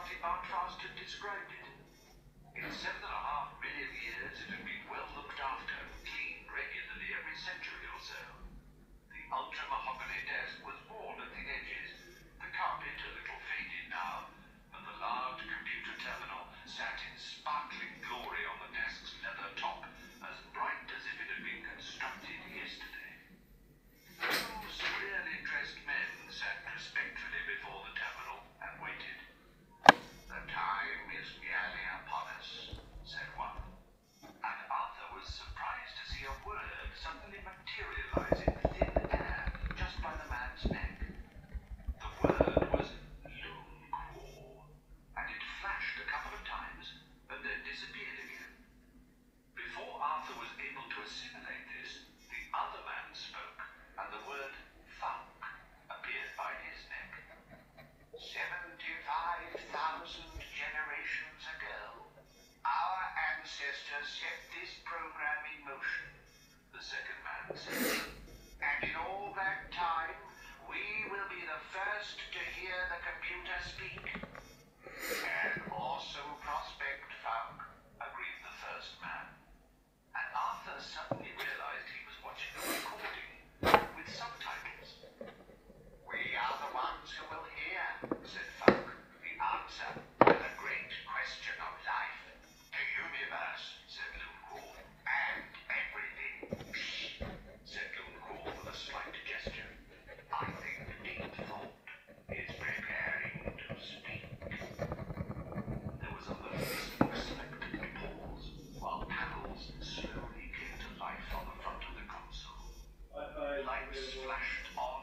largely outcast and it. In seven and a half million years, it had been well looked after. set this program in motion, the second man said.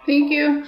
Thank you.